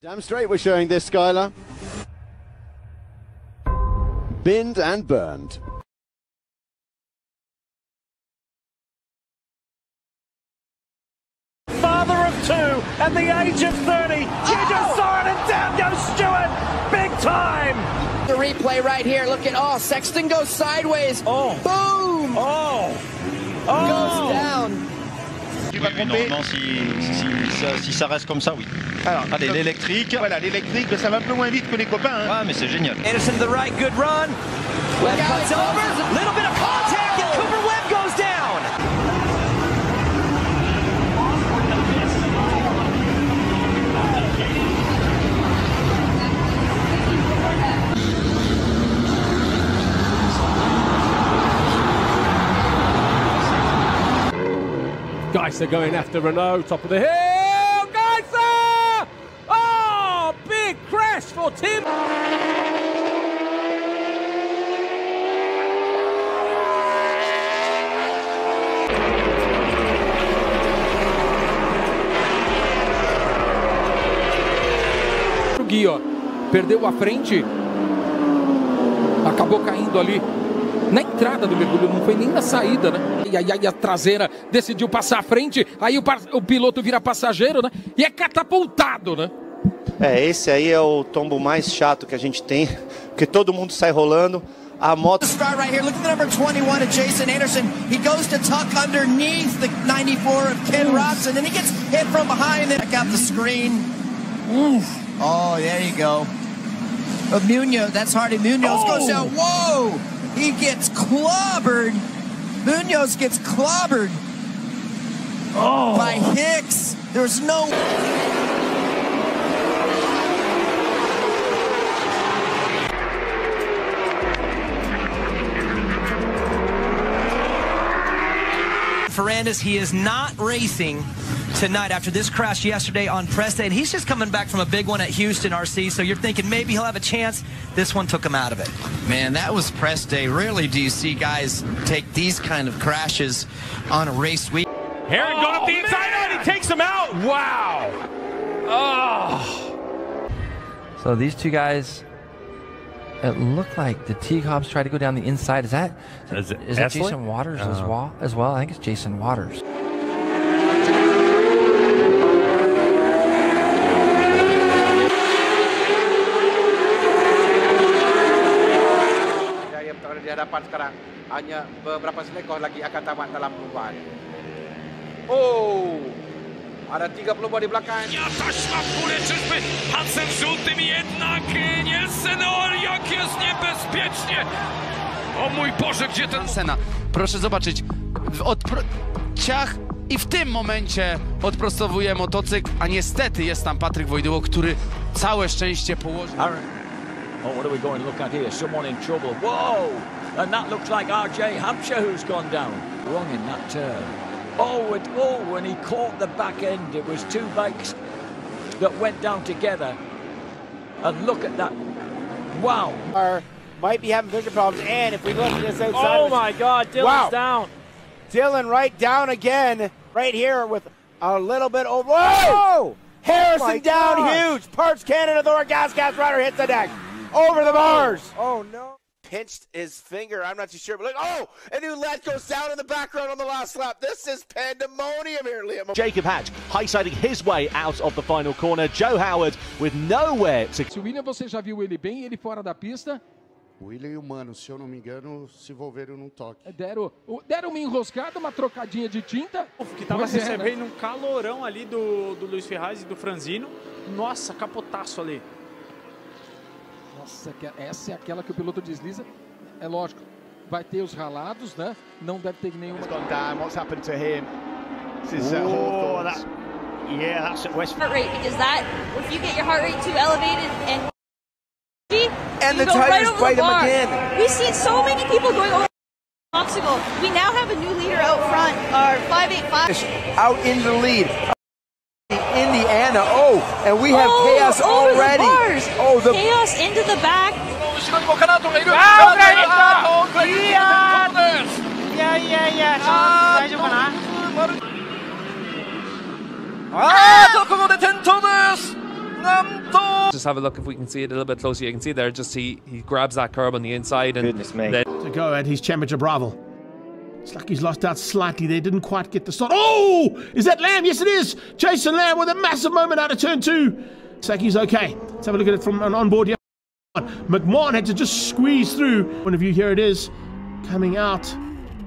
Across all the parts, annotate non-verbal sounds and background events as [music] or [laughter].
Damn straight we're showing this, Skylar. Binned and burned. Father of two at the age of 30. You just saw it and down goes Stewart. Big time. The replay right here. Look at oh, Sexton goes sideways. Oh. Boom. Oh. Oh. Goes Oui, si, si, si ça, si ça reste comme ça, oui. Alors, Allez, l'électrique. Voilà, l'électrique, ça va un peu moins vite que les copains. Hein. Ah, mais c'est génial. Anderson the right. Good run. Webb out, cuts he over. closes. Little bit of Geiser going after Renault, top of the hill. Geiser! Oh, big crash for Tim. O Gui, perdeu a frente, acabou caindo ali na entrada do mergulho, não foi nem na saída, né? E aí a, a traseira decidiu passar à frente, aí o, o piloto vira passageiro, né? E é catapultado, né? É, esse aí é o tombo mais chato que a gente tem, [laughs] porque todo mundo sai rolando, a moto Start right here. Look at the number 21 of Jason Anderson. He goes to tuck underneath the 94 of Ken Robson, and he gets hit from behind. Check out the screen. Oh, there you go. Uh, Munoz, that's Hardy Munoz goes down. Whoa! He gets clobbered. Munoz gets clobbered oh. by Hicks. There's no. Ferrandis, he is not racing tonight after this crash yesterday on press day, and he's just coming back from a big one at Houston RC. So you're thinking maybe he'll have a chance. This one took him out of it. Man, that was press day. Rarely do you see guys take these kind of crashes on a race week. Heron going up the oh, inside, and he takes him out. Wow! Oh! So these two guys, it looked like the T Hobbs tried to go down the inside. Is that Is it is that Jason Waters as uh. Oh. well? As well, I think it's Jason Waters. Hadapan sekarang hanya beberapa selekoh lagi akan tamat dalam perlumbaan. Oh, ada tiga perlumbaan di belakang. Taśma w górę, czyżby Hansen żółtym jednak Nielsen, o jak jest niebezpiecznie! O mój Boże, gdzie ten... Sena, proszę zobaczyć, w odpro... ciach i w tym momencie odprostowuje motocykl, a niestety jest tam Patryk Wojdyło, który całe szczęście położył. Oh, what are we going to look at here? Someone in trouble. Whoa! And that looks like RJ Hampshire who's gone down. Wrong in that turn. Oh, it, oh, when he caught the back end, it was two bikes that went down together. And look at that. Wow. Are, might be having vision problems, and if we look at this outside, Oh my God, Dylan's Wow. down. Dylan right down again, right here with a little bit over. Whoa! Harrison down huge. Parts Canada, Thor, gas, gas, rider hits the deck. Over the bars. Oh, oh no. Pinched his finger. I'm not too sure, but look. Oh, and new lead goes down in the background on the last lap. This is pandemonium here, Liam. Jacob Hatch high-siding his way out of the final corner. Joe Howard with nowhere to Se o William você já viu ele bem, ele fora da pista, O William e o Mano, se eu não me engano, se envolveram num toque. deram, deram uma enroscada, uma trocadinha de tinta. que estava Pois é, recebendo um calorão ali do, do Luiz Ferraz e do Franzino. Nossa, capotaço ali. Nossa, essa é aquela que o piloto desliza. É lógico, vai ter os ralados, né? Não deve ter nenhuma. gone down. What's happened to him? This is uh, that, yeah, that's at West. heart rate because that if you get your heart rate too elevated and And the right tires over bite the him bar. again. We've seen so many people going over obstacle. We now have a new leader out front, our 585. Out in the lead. Indiana. Oh, and we have oh, chaos already. The oh, the chaos into the back. Yeah, yeah, yeah. あー、ここで転倒ですなんと Just have a look if we can see it a little bit closer. You can see there, just he, he grabs that curb on the inside and. Goodness me. To go, ahead, he's Championship Bravo. He's lost out slightly there, didn't quite get the start. Oh! Is that Lamb? Yes, it is! Jason Lamb with a massive moment out of turn two. Saki's okay. Let's have a look at it from an onboard here. McMahon had to just squeeze through. One of you, here it is, coming out.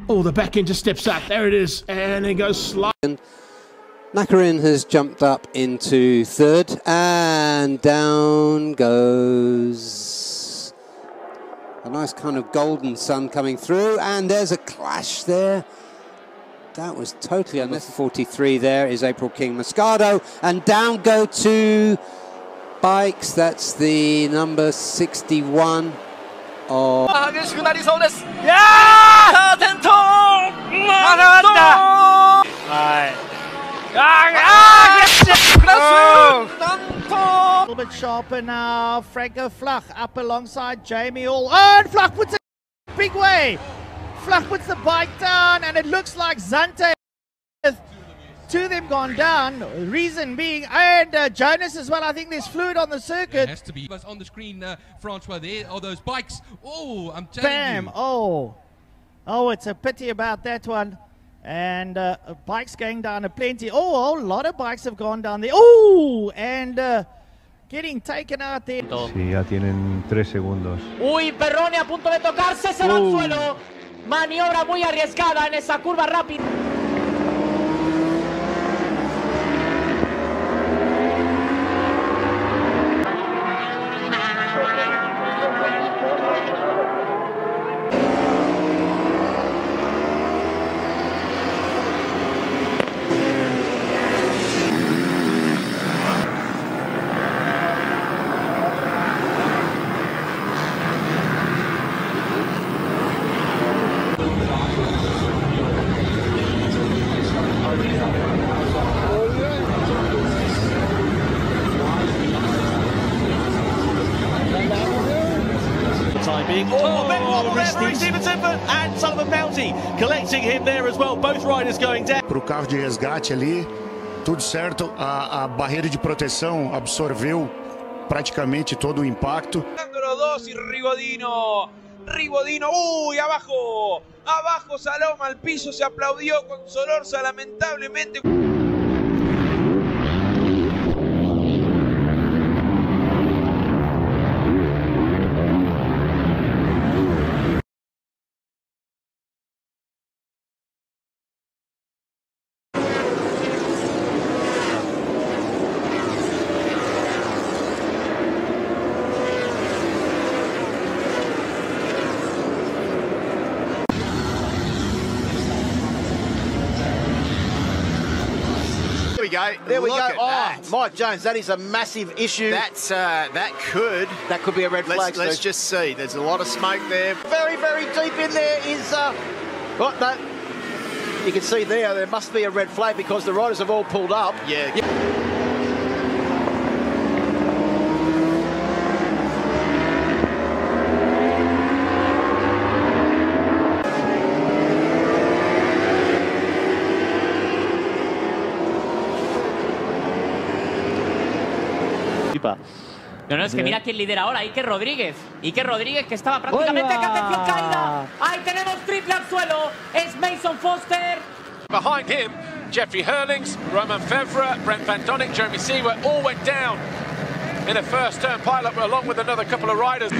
Oh, the back end just steps out. There it is. And it goes slide. Nakarin has jumped up into third, and down goes a nice kind of golden sun coming through, and there's a clash there. That was totally unnecessary. 43 there is April King Moscato, and down go two bikes. That's the number 61 of. 激 little bit sharper now. Franco Flach up alongside Jamie All. Oh, and Flach puts it big way. Flach puts the bike down, and it looks like Zante with two of them gone down. Reason being, and uh, Jonas as well. I think there's fluid on the circuit. has to be. But on the screen, uh, Francois, there are those bikes. Oh, I'm telling Bam! you. Oh, oh, it's a pity about that one. And uh, bikes going down a plenty. Oh, a lot of bikes have gone down there. Oh, and uh, getting taken out there. Sí, ya tienen tres segundos. Uy, Perrone a punto de tocarse, se va al suelo. Maniobra muy arriesgada en esa curva rápida. Time being. Oh, Ben Wobble there, Bruce Stevenson and Sullivan collecting him there as well. Both riders going down. Para o carro de resgate ali, tudo certo. A, a barreira de proteção absorveu praticamente todo o impacto. Rigodino. Rigodino, uy, abajo. Abajo Saloma, al piso se aplaudió con Solorza, lamentablemente. Go. There we Look go. Oh, that. Mike Jones, that is a massive issue. That's uh, that could that could be a red let's, flag. Let's Steve. just see. There's a lot of smoke there. very, very deep in there is. Uh, what? No. You can see there, there must be a red flag because the riders have all pulled up. Yeah. No, no, es que mira quién lidera ahora, Iker Rodríguez. Iker Rodríguez que estaba prácticamente ¡Hola! atención caída. Ahí tenemos triple al suelo. Es Mason Foster. Behind him, Jeffrey Hurlings, Roman Fevre, Brent Van Donick, Jeremy Seawer all went down in a first turn pileup along with another couple of riders.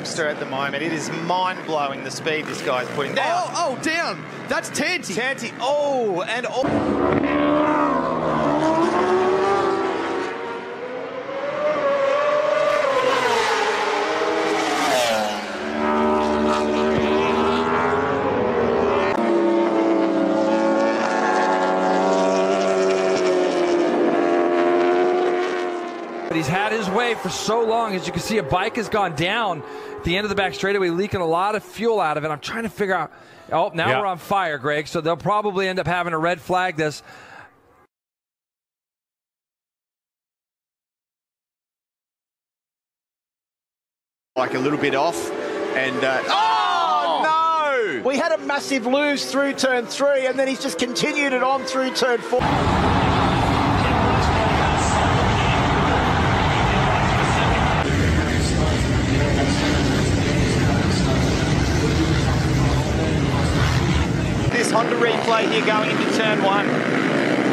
Webster at the moment. It is mind blowing the speed this guy's putting down. Oh, oh, down. That's Tanti. Tanti. Oh, and oh. Had his way for so long. As you can see, a bike has gone down at the end of the back straightaway, leaking a lot of fuel out of it. I'm trying to figure out. Oh, now Yeah. we're on fire, Greg. So they'll probably end up having a red flag this. Like a little bit off. And. Uh, oh, no! We had a massive lose through turn three, and then he's just continued it on through turn four. This Honda replay here going into turn one.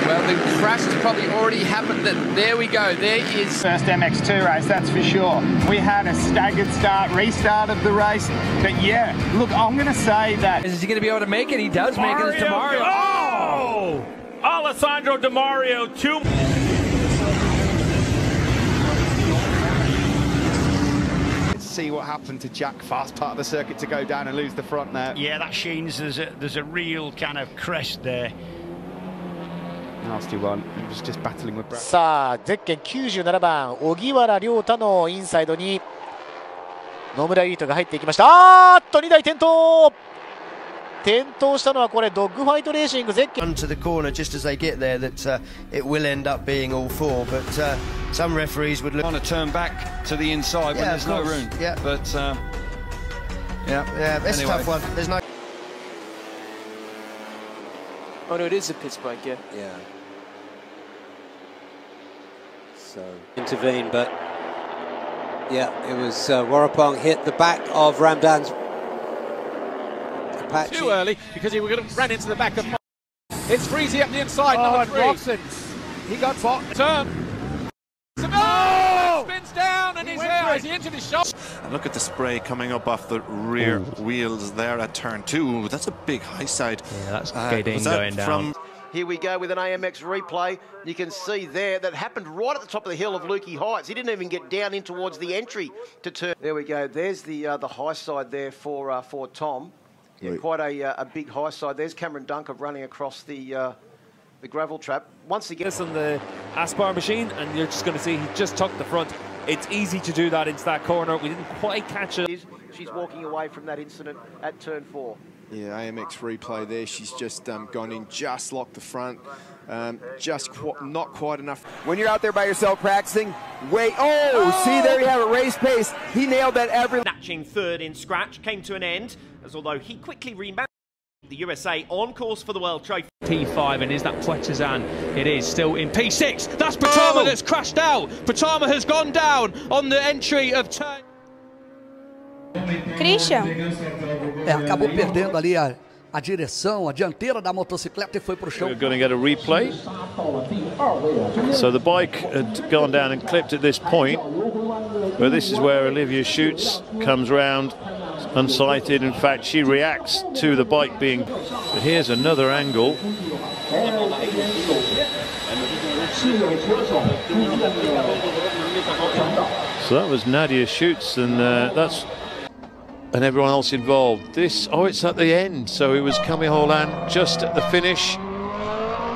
Well, the crash has probably already happened. That there we go. There is First MX2 race, that's for sure. We had a staggered start, restart of the race. But yeah, look, I'm going to say that. Is he going to be able to make it? He does make it. It's Demario. Oh! Alessandro Demario, two. See what happened to Jack. Fast part of the circuit to go down and lose the front there. Yeah, that Sheens, there's a, there's a real kind of crest there. Nasty one. He was just battling with Brad. さあゼッケン97番荻原亮太のインサイドに野村優斗が入っていきましたあーっと2台転倒転倒したのはこれドッグファイトレーシングゼッケン to the corner just as they get there that uh, it will end up being all four. But uh, some referees would look. On a turn back to the inside when Yeah, there's of no course. room. Yeah. But um, yeah, Yeah, it's anyway. a tough one. There's no. Oh no, it is a pit bike, yeah. Yeah. So intervene, but yeah, it was uh, Warapong hit the back of Ramdan's Apache. Too early because he ran into the back of. It's Freezy up the inside, Oh, number and three. Roxon, he got bought. Turn. Oh! Spins down and he's there. for he into the shot? And look at the spray coming up off the rear wheels there at turn two. That's a big high side. Yeah, that's Gaydeen going down. From Here we go with an AMX replay. You can see there that happened right at the top of the hill of Lukey Heights. He didn't even get down in towards the entry to turn. There we go. There's the uh, the high side there for uh, for Tom. Yeah, Right. quite a, uh, a big high side. There's Cameron Dunker running across the uh, the gravel trap. Once again, this on the Aspar machine, and you're just going to see he just tucked the front. It's easy to do that into that corner. We didn't quite catch it. she's walking away from that incident at turn four. Yeah, AMX replay there. She's just um, gone in, just locked the front, um, just qu- not quite enough. When you're out there by yourself practicing, wait. Oh, see, there you have it, race pace. He nailed that every. Snatching third in scratch came to an end, as although he quickly rebounded. The USA on course for the World Trophy. P5, and is that Puetazan? It is still in P6. That's Patama that's crashed out. Patama has gone down on the entry of turn. Christian. É, acabou perdendo ali a, a direção, a dianteira da motocicleta e foi pro chão. We're going to get a replay. So the bike had gone down and clipped at this point, but this is where Olivia Shoots comes round unsighted. In fact, she reacts to the bike being. But here's another angle. So that was Nadia Shoots, and uh, that's and everyone else involved. This, oh, it's at the end. So it was Kami Holan just at the finish.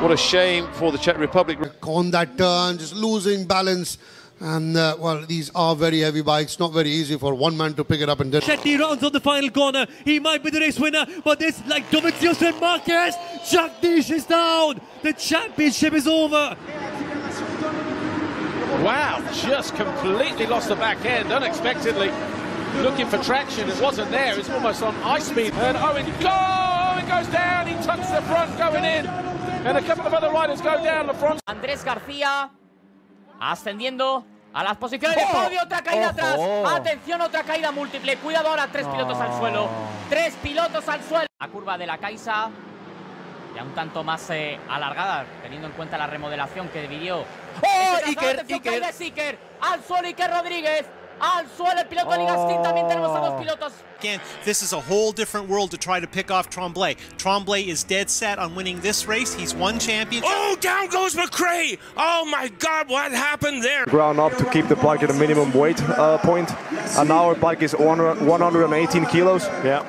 What a shame for the Czech Republic. on that turn, just losing balance. And uh, well, these are very heavy bikes, not very easy for one man to pick it up and then. Shetty rounds on the final corner. He might be the race winner, but this, like Dovizioso and Marquez, Jagdish is down. The championship is over. Wow, just completely lost the back end unexpectedly. Looking for traction, it wasn't there. It's almost on high speed. And Owen, go! Owen goes down. He tucks the front going in, and a couple of other riders go down the front. Andrés García ascendiendo a las posiciones de ¡Oh! podio, otra caída ¡Ojo! atrás. Atención, otra caída múltiple. Cuidado ahora, tres pilotos al suelo. Tres pilotos al suelo. La curva de la Caixa, ya un tanto más eh, alargada, teniendo en cuenta la remodelación que vivió. ¡Oh! Este Iker, Iker. Siker. Al suelo, Iker Rodríguez. Al suelo, el piloto de Ligastin. También tenemos a dos pilotos. Again, this is a whole different world to try to pick off Tremblay. Tremblay is dead set on winning this race. He's won championship. Oh, down goes McRae! Oh my God, what happened there? ground up to keep the bike at a minimum weight uh, point. And now our bike is 118 kilos. Yeah.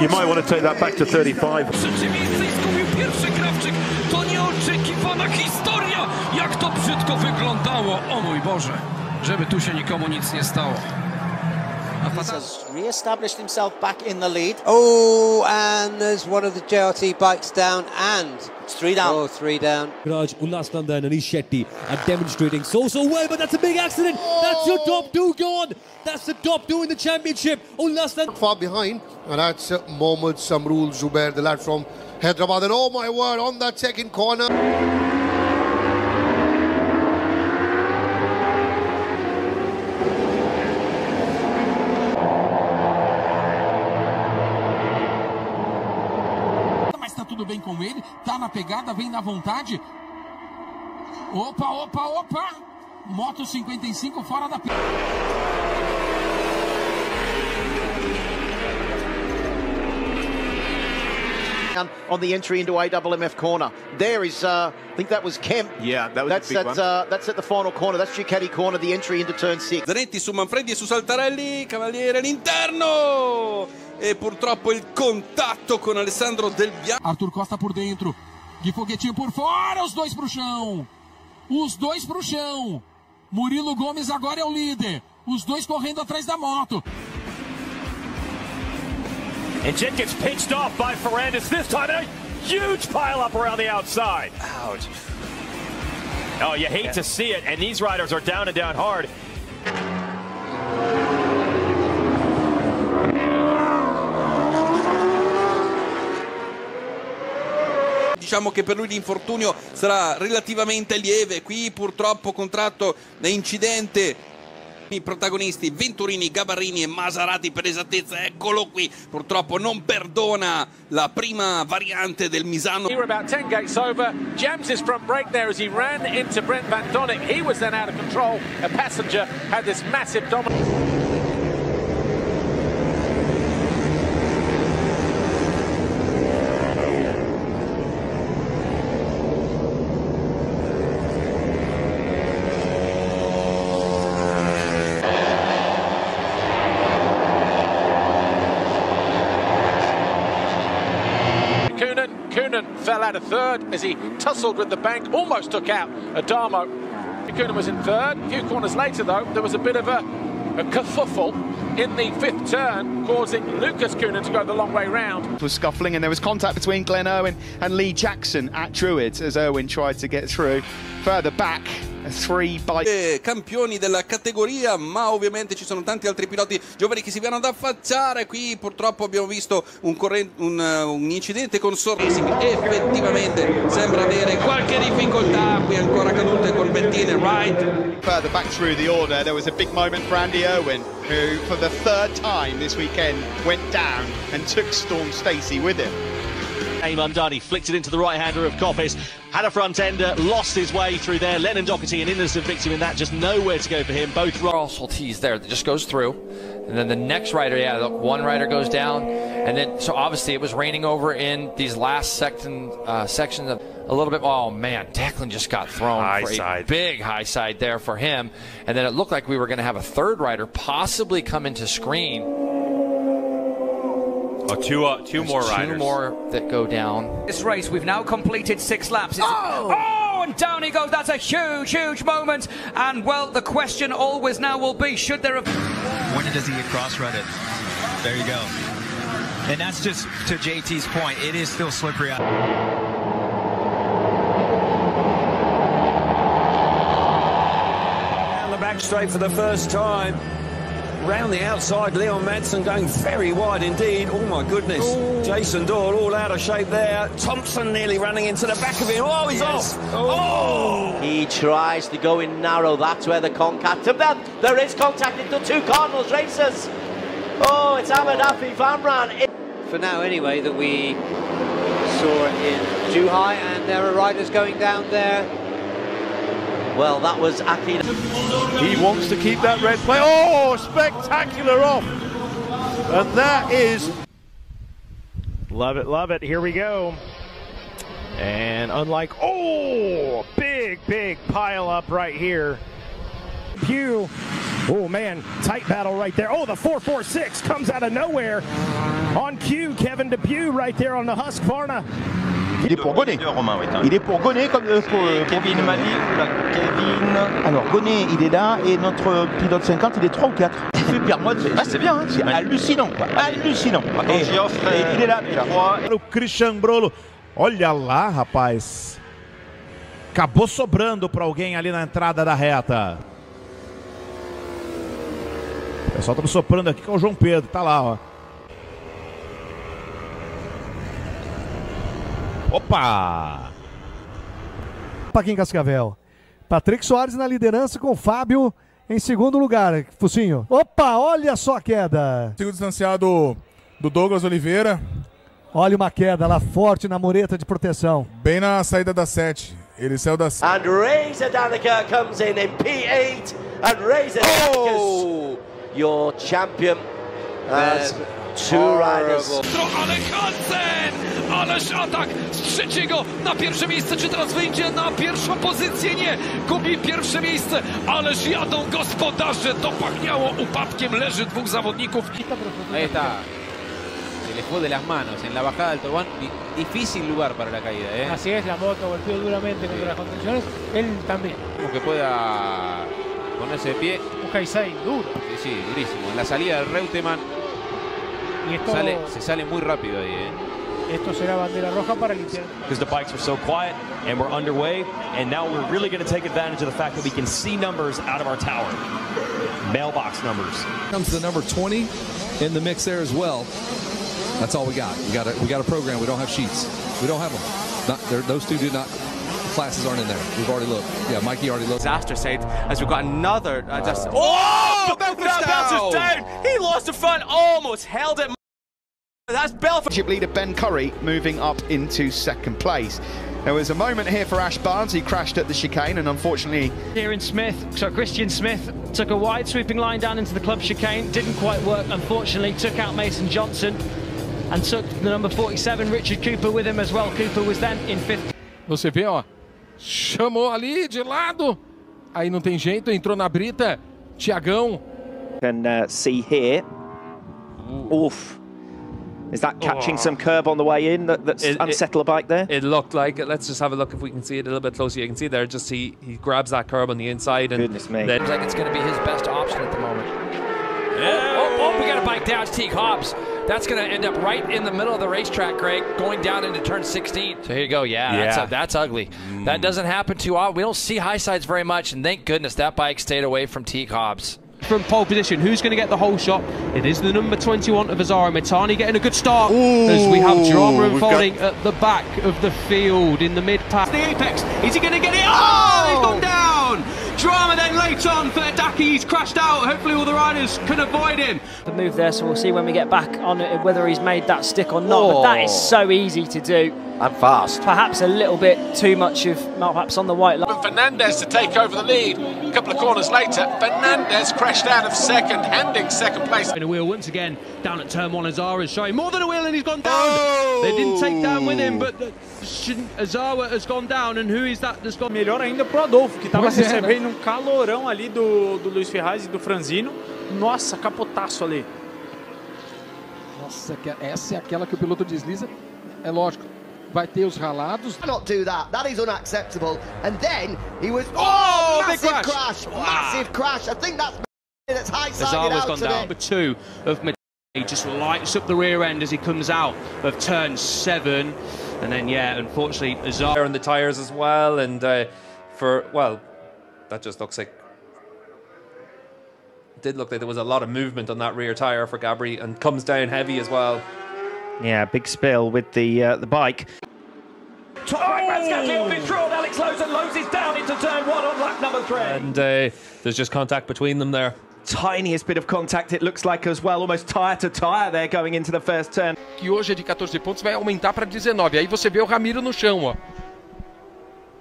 You might want to take that back to 35. Trzecie miejsce i zgubił pierwszy krawczyk. To nieoczekiwana historia. Jak to brzydko wyglądało. O mój Boże. Żeby tu się nikomu nic nie stało. has re-established himself back in the lead. Oh, and there's one of the JRT bikes down, and it's three down. Oh, three down. Raj Ullasnanda and Anish Shetty are demonstrating so so well, but that's a big accident. That's your top two gone. That's the top two in the championship. Ullasnanda far behind, and that's uh, Mohammad Samrul Zubair, the lad from Hyderabad. And oh my word, on that second corner. Com ele, tá na pegada, vem na vontade. Opa, opa, opa! Moto 55 fora da pista. on the entry into AWMF corner. There is, uh, I think that was Kemp. Yeah, that was that's a big that's, one. uh, that's at the final corner. That's Ducati corner, the entry into turn six. Zanetti su Manfredi e su Saltarelli, Cavaliere all'interno e purtroppo il contatto con Alessandro Del Bianco. Arthur Costa por dentro. De foguetinho por fora, os dois pro chão. Os dois pro chão. Murilo Gomes agora é o líder. Os dois correndo atrás da moto. And gets pinched off by Ferrandis. This time, a huge pile up around the outside. Ouch. Oh, you hate to see it, and these riders are down and down hard. Diciamo che per lui l'infortunio sarà relativamente lieve. Qui purtroppo contratto da incidente. I protagonisti Venturini, Gabarrini e Masarati per esattezza, eccolo qui. Purtroppo non perdona la prima variante del Misano. We were about 10 gates over. Jams his front brake there as he ran into Brent Van Donick. He was then out of control. A passenger had this massive dominance. Fell out of third as he tussled with the bank, almost took out Adamo. Coonan was in third. A few corners later, though, there was a bit of a, a kerfuffle in the fifth turn, causing Lucas Coonan to go the long way round. was scuffling and there was contact between Glenn Irwin and Lee Jackson at Druids as Irwin tried to get through. Further back, by campioni della categoria, ma ovviamente ci sono tanti altri piloti giovani che si vanno ad affacciare. Qui purtroppo abbiamo visto un, corren- un, uh, un incidente con Sorrisi. Effettivamente sembra avere qualche difficoltà. Qui ancora cadute corbettine, right? Further back through the order, there was a big moment for Andy Irwin, who for the third time this weekend went down and took Storm Stacey with him. Aim undone. He flicked it into the right hander of Coppice. Had a front ender, lost his way through there. Lennon Doherty, an innocent victim in that, just nowhere to go for him. Both Also tees there that just goes through. And then the next rider, yeah, look, one rider goes down. And then, so obviously it was raining over in these last section, uh, sections of a little bit. Oh man, Declan just got thrown High for a side. big high side there for him. And then it looked like we were going to have a third rider possibly come into screen. Oh, two, uh, two There's more two riders. more that go down. This race, we've now completed six laps. It's- oh, and down he goes. That's a huge, huge moment. And well, the question always now will be: Should there have? When does he get cross-rutted? There you go. And that's just to JT's point. It is still slippery out. Down the back straight for the first time. Round the outside, Leon Madsen going very wide indeed. Oh my goodness. Jason Doyle all out of shape there. Thompson nearly running into the back of him. Oh, he's off. Oh. oh! He tries to go in narrow. That's where the contact. To them, there is contact into two Cardinals racers. Oh, it's Ahmed Afi Vanran. For now, anyway, that we saw in Zhuhai, and there are riders going down there. Well, that was Aki. He wants to keep that red plate. Oh, spectacular off. And that is. Love it, love it. Here we go. And unlike, oh, big, big pile up right here. Pew. Oh, man, tight battle right there. Oh, the 446 comes out of nowhere. On cue, Kevin Depew right there on the Husqvarna. Il est pour Gonnet. Il est pour Gonnet comme euh, pour, euh, Kevin Mali, Kevin. Alors Gonnet, il est là et notre pilote 50, il est 3 ou 4. Super mode, ah, c'est bien, hein, c'est hallucinant quoi. Hallucinant. Et- et il est là, il est là. O Christian Brolo. Olha lá, rapaz. Acabou sobrando para alguém ali na entrada da reta. O pessoal tá me soprando aqui com o João Pedro, tá lá, ó. Opa! Paquim Cascavel. Patrick Soares na liderança com o Fábio em segundo lugar. Focinho. Opa, olha só a queda. Segundo distanciado do Douglas Oliveira. Olha uma queda lá forte na mureta de proteção. Bem na saída da 7. Ele saiu da And Razor Danica comes in in P8, and Razor Danica's your champion as two riders. Ale Hansen! Ależ atak z trzeciego na pierwsze miejsce. Czy teraz wyjdzie na pierwszą pozycję? Nie. Gubi pierwsze miejsce. Ależ jadą gospodarze. To pachniało upadkiem. Leży dwóch zawodników. Ahí está. Se le fue de las manos en la bajada del tobogán. Di- Difícil lugar para la caída, ¿eh? Así es, la moto golpeó duramente contra las contenciones. Él también. Como que pueda ponerse de pie. Un Kaisei duro. Sí, sí, durísimo. En la salida del Reutemann Y esto, sale, se sale muy rápido ahí, ¿eh? Esto será bandera roja para limpiar. because the bikes are so quiet and we're underway. And now we're really going to take advantage of the fact that we can see numbers out of our tower. Mailbox numbers. Comes the number 20 in the mix there as well. That's all we got. We got a, we got a program. We don't have sheets. We don't have them. Not those two do not. Classes aren't in there. We've already looked. Yeah, Mikey already looked. Disaster side as we've got another. Uh, just, Oh! Belfast Now Belfast down. He lost the front, almost held it. That's Belfast. Championship leader Ben Curry moving up into second place. There was a moment here for Ash Barnes. He crashed at the chicane and unfortunately Here in Smith, so Christian Smith took a wide sweeping line down into the club chicane, didn't quite work, unfortunately, took out Mason Johnson and took the number 47, Richard Cooper, with him as well. Cooper was then in fifth. Você vê, ó. Chamou ali de lado. Aí não tem jeito, entrou na brita. Tiagão. can uh, see here. Oof. Is that catching oh. some curb on the way in that, that's It- it- unsettle a bike there? It looked like it. Let's just have a look if we can see it a little bit closer. You can see there, just he, he grabs that curb on the inside. and Goodness me. then- Seems like it's going to be his best option at the moment. Oh, oh, we got a bike down to Teague Hobbs. That's going to end up right in the middle of the racetrack, Greg, going down into turn 16. So here you go. Yeah, Yeah. That's, that's ugly. That mm. doesn't happen too often. We don't see high sides very much, and thank goodness that bike stayed away from Teague Hobbs. From pole position, who's going to get the whole shot? It is the number 21 of Azara Mitani getting a good start as we have drama we've unfolding at the back of the field in the mid pack. The apex, is he going to get it? Oh, oh, he's gone down! Drama then late on for Daki, he's crashed out. Hopefully, all the riders can avoid him. the move there, so we'll see when we get back on it whether he's made that stick or not. But that is oh. so easy to do. And fast. Perhaps a little bit too much of perhaps on the white line. Fernandez to take over the lead. A couple of corners later, Fernandez crashed out of second, handing second place. In a wheel once again down at turn one. Azara is showing more than a wheel and he's gone down. They didn't take down with him, but the, Azara has gone down. And who is that that's gone? Melhor ainda pro Adolfo, que estava é, né? recebendo um calorão ali do, do Luiz Ferraz e do Franzino. Nossa, capotaço ali. Nossa, que- essa é aquela que o piloto desliza. É lógico, vai ter os ralados. Not do that. That is unacceptable. And then he was. Oh, big massive crash. crash! Massive crash. I think that's that's high sided Azara's out gone today. down. Number two of Medina. He just lights up the rear end as he comes out of turn seven. And then, yeah, unfortunately, Azara. on the tires as well, and uh, for well, that just looks like did look like there was a lot of movement on that rear tire for Gabri, and comes down heavy as well. Yeah, big spill with the uh, the bike. Top right man's got Leon Vitron. Alex Lozen loses down into turn one on lap number three. And uh, there's just contact between them there. Tiniest bit of contact it looks like as well, almost tyre to tyre there going into the first turn. Que hoje é de 14 pontos, vai aumentar para 19. Aí você vê o Ramiro no chão, ó.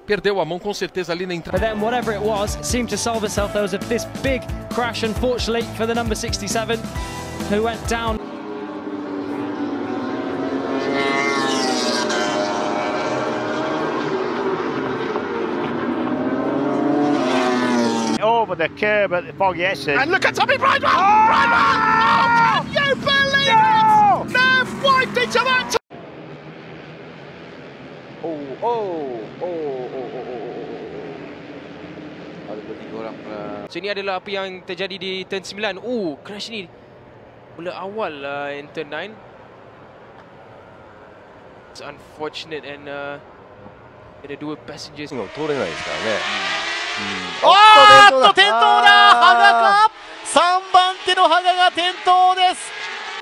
Perdeu a mão com certeza ali na entrada. But then, whatever it was, seemed to solve itself. There was a, this big crash, unfortunately, for the number 67, who went down. Over the curb at the Boggy Essen. And look at Tommy Bridewell! Bridewell! Oh, can you believe it? They've wiped into that. Oh, oh, oh, oh, oh, oh, oh. Ada bertiga orang uh, So ini adalah apa yang terjadi di turn 9. Oh, crash ni mula awal uh, in turn 9. It's unfortunate and uh, ada dua passengers. 通れないですからね。 おーっと転倒だ羽賀か3番手の羽賀が転倒です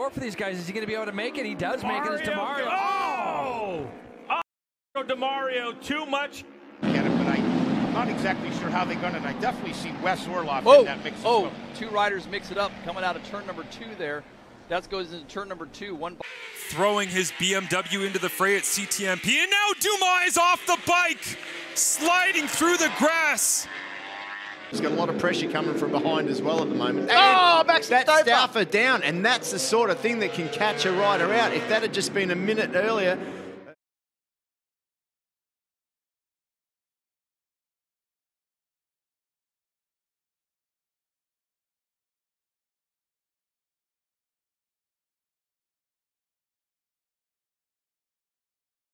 Or for these guys, is he going to be able to make it? He does make it as Demario. Oh! oh! Demario, too much. Get it, but I, I'm not exactly sure how they got it. I definitely see Wes Orloff Oh, in that mix. as oh, well. two riders mix it up coming out of turn number two there. That goes into turn number two. One. throwing his BMW into the fray at CTMP. And now Dumas is off the bike, sliding through the grass. He's got a lot of pressure coming from behind as well at the moment. Oh, Max That's Stover. Stauffer down, and that's the sort of thing that can catch a rider out. If that had just been a minute earlier,